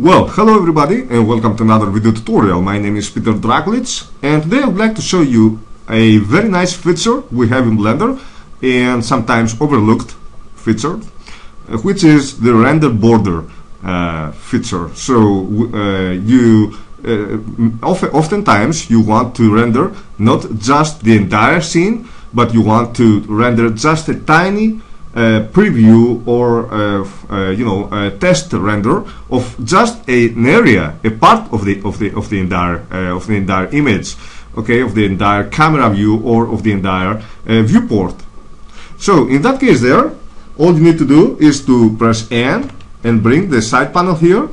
Well, hello everybody and welcome to another video tutorial. My name is Peter Drakulic and today I would like to show you a very nice feature we have in Blender and sometimes overlooked feature uh, which is the render border uh, feature. So uh, you uh, often, oftentimes you want to render not just the entire scene but you want to render just a tiny preview or uh, uh, you know test render of just an area, a part of the of the of the entire uh, of the entire image, okay, of the entire camera view or of the entire viewport. So in that case, there, all you need to do is to press N and bring the side panel here,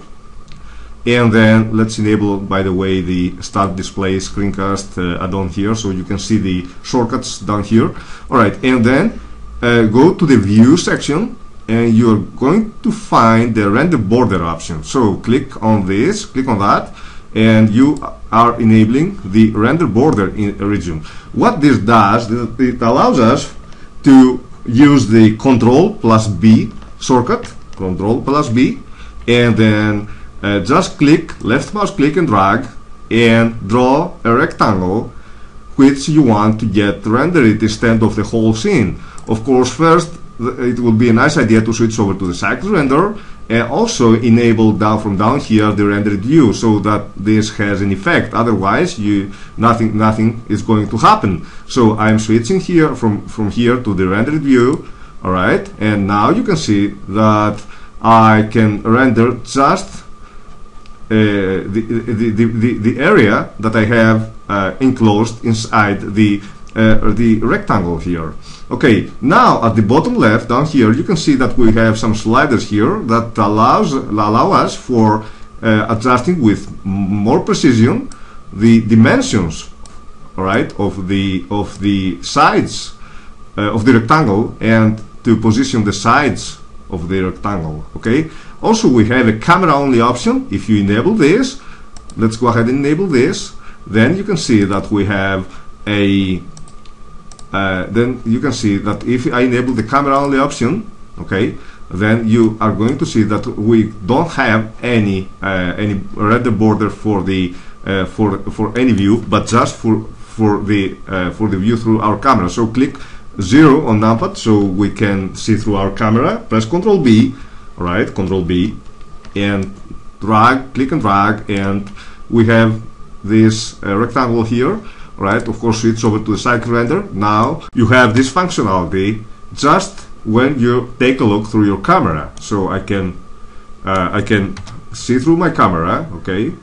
and then let's enable, by the way, the start display screencast uh, add-on here, so you can see the shortcuts down here. All right, and then uh, go to the view section and you're going to find the render border option. So click on this click on that and you are enabling the render border in region what this does it allows us to use the control plus B shortcut control plus B and then uh, just click left mouse click and drag and draw a rectangle which you want to get rendered instead of the whole scene of course, first it would be a nice idea to switch over to the cycle render and also enable down from down here the rendered view so that this has an effect. Otherwise you nothing nothing is going to happen. So I'm switching here from from here to the rendered view all right and now you can see that I can render just uh, the, the, the, the, area that I have uh, enclosed inside the uh, the rectangle here. Okay, now at the bottom left down here you can see that we have some sliders here that allows allow us for uh, adjusting with more precision the dimensions right, of the of the sides uh, of the rectangle and to position the sides of the rectangle okay? Also we have a camera only option. If you enable this let's go ahead and enable this. Then you can see that we have a uh, then you can see that if I enable the camera only option okay then you are going to see that we don't have any uh, any render border for the uh, for for any view but just for for the uh, for the view through our camera so click 0 on numpad so we can see through our camera press Control B right? Control B and drag click and drag and we have this uh, rectangle here right? Of course, switch over to the cycle render. Now you have this functionality just when you take a look through your camera. So I can uh, I can see through my camera, okay,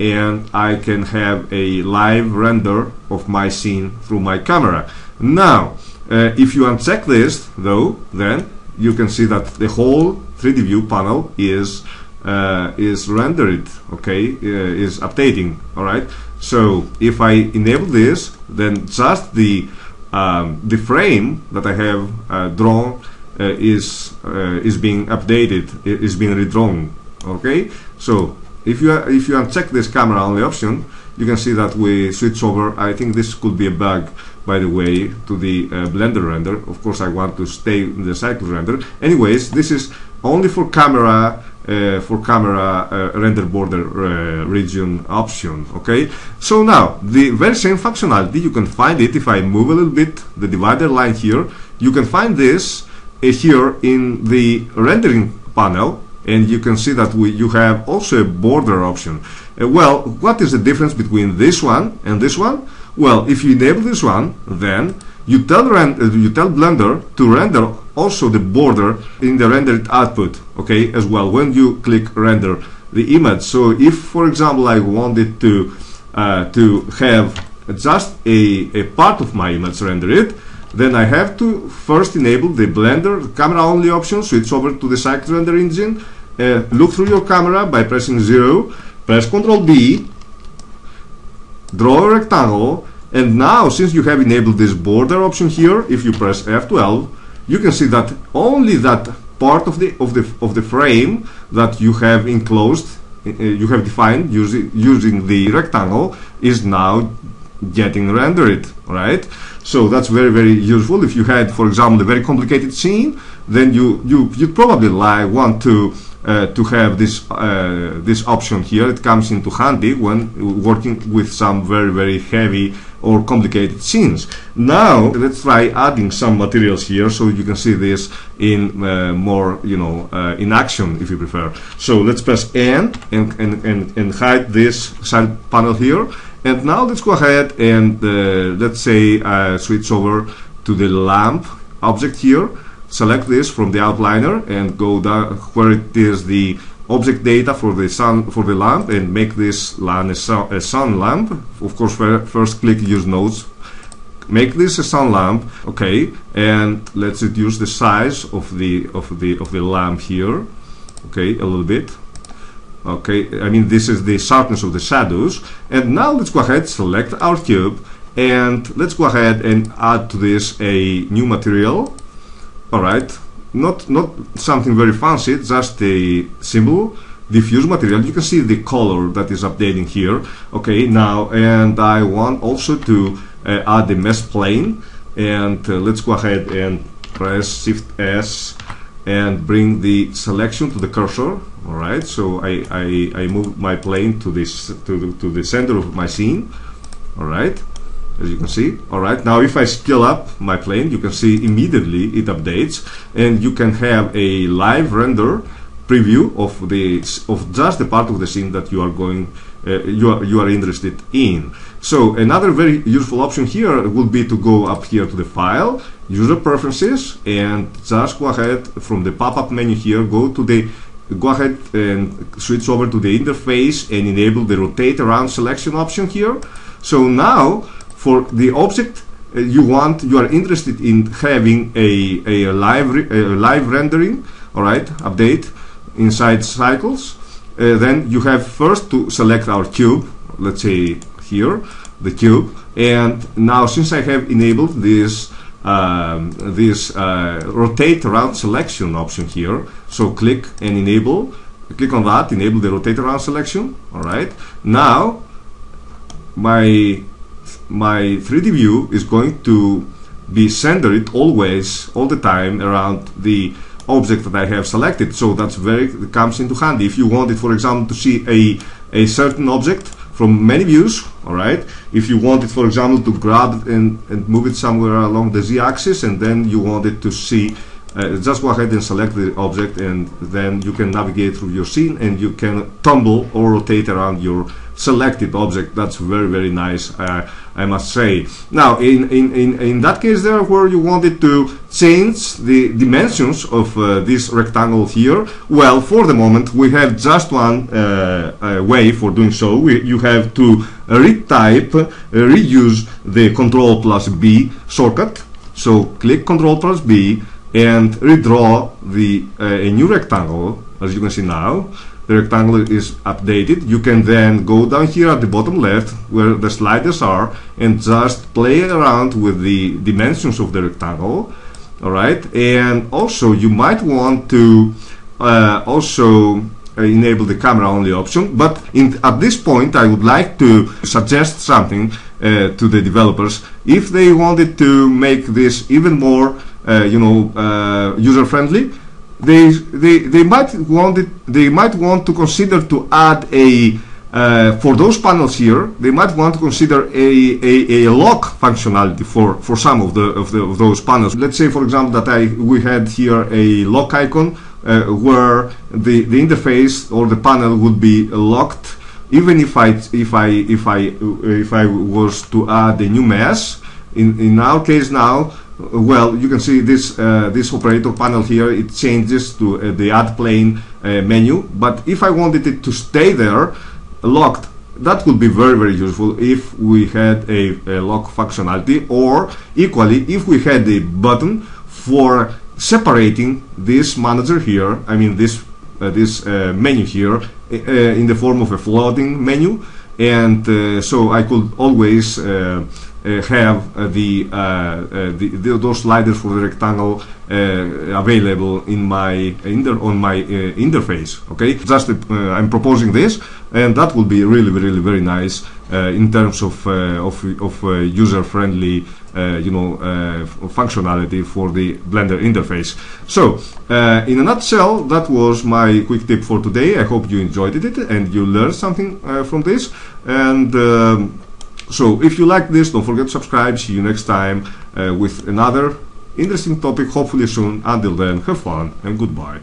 and I can have a live render of my scene through my camera. Now, uh, if you uncheck this, though, then you can see that the whole 3D view panel is uh, is rendered, okay, uh, is updating, all right. So if I enable this, then just the um, the frame that I have uh, drawn uh, is uh, is being updated, is being redrawn. Okay, so if you if you uncheck this camera only option, you can see that we switch over. I think this could be a bug, by the way, to the uh, Blender render. Of course, I want to stay in the cycle render. Anyways, this is only for camera for camera uh, render border uh, region option okay? So now the very same functionality you can find it if I move a little bit the divider line here you can find this here in the rendering panel and you can see that we, you have also a border option. Uh, well what is the difference between this one and this one? Well if you enable this one then you tell, you tell Blender to render also the border in the rendered output okay as well. When you click render the image. So if for example I wanted to uh, to have just a, a part of my image rendered then I have to first enable the blender camera only option switch over to the cycle render engine uh, look through your camera by pressing 0 press ctrl B draw a rectangle and now since you have enabled this border option here if you press F12 you can see that only that part of the of the of the frame that you have enclosed uh, you have defined using using the rectangle is now getting rendered, right? So that's very very useful. If you had, for example, a very complicated scene, then you you you probably like want to uh, to have this uh, this option here. It comes into handy when working with some very very heavy or complicated scenes. Now let's try adding some materials here so you can see this in uh, more you know uh, in action if you prefer. So let's press N and, and, and, and hide this side panel here. And now let's go ahead and uh, let's say uh, switch over to the lamp object here select this from the outliner and go down where it is the object data for the sun for the lamp and make this lamp a sun, a sun lamp. Of course first click use nodes. Make this a sun lamp okay and let's reduce the size of the of the of the lamp here okay a little bit. Okay I mean this is the sharpness of the shadows. And now let's go ahead select our cube and let's go ahead and add to this a new material. Alright, not, not something very fancy, just a simple diffuse material. You can see the color that is updating here. Okay, now, and I want also to uh, add the mesh plane. And uh, let's go ahead and press Shift S and bring the selection to the cursor. All right, so I, I, I move my plane to this to the, to the center of my scene. All right, as you can see. Alright now if I scale up my plane you can see immediately it updates and you can have a live render preview of the of just the part of the scene that you are going uh, you are you are interested in. So another very useful option here would be to go up here to the file user preferences and just go ahead from the pop-up menu here go to the go ahead and switch over to the interface and enable the rotate around selection option here. So now for the object uh, you want you are interested in having a, a live a live rendering all right update inside cycles. Uh, then you have first to select our cube let's say here the cube. And now since I have enabled this um, this uh, rotate around selection option here so click and enable click on that enable the rotate around selection all right now my my 3D view is going to be centered always, all the time around the object that I have selected. So that's very comes into handy. If you wanted, for example, to see a, a certain object from many views, all right. If you wanted, for example, to grab and, and move it somewhere along the z-axis, and then you wanted to see uh, just go ahead and select the object and then you can navigate through your scene and you can tumble or rotate around your selected object. That's very very nice uh, I must say. Now in, in, in, in that case there where you wanted to change the dimensions of uh, this rectangle here well for the moment we have just one uh, way for doing so. We, you have to retype uh, reuse the control plus B shortcut. So click control plus B and redraw the uh, a new rectangle as you can see now the rectangle is updated. You can then go down here at the bottom left where the sliders are and just play around with the dimensions of the rectangle alright and also you might want to uh, also uh, enable the camera only option but in, at this point I would like to suggest something uh, to the developers. If they wanted to make this even more uh, you know, uh, user friendly, they, they, they might want it, they might want to consider to add a uh, for those panels here, they might want to consider a, a, a, lock functionality for, for some of, the, of, the, of those panels. Let's say, for example, that I, we had here a lock icon uh, where the, the interface or the panel would be locked even if I, if I, if I, if I was to add a new mesh. In, in our case now, well, you can see this uh, this operator panel here. It changes to uh, the add plane uh, menu. But if I wanted it to stay there, locked, that would be very very useful if we had a, a lock functionality, or equally if we had a button for separating this manager here. I mean this uh, this uh, menu here uh, in the form of a floating menu, and so I could always Eh, have uh, the, uh, the, the, those sliders for the rectangle available in my in on my interface. Okay, just I'm proposing this, and that will be really, really, very nice in terms of of, of user-friendly you know functionality for the Blender interface. So in a nutshell, that was my quick tip for today. I hope you enjoyed it and you learned something from this. And um, so if you like this, don't forget to subscribe. See you next time uh, with another interesting topic, hopefully soon. Until then, have fun and goodbye.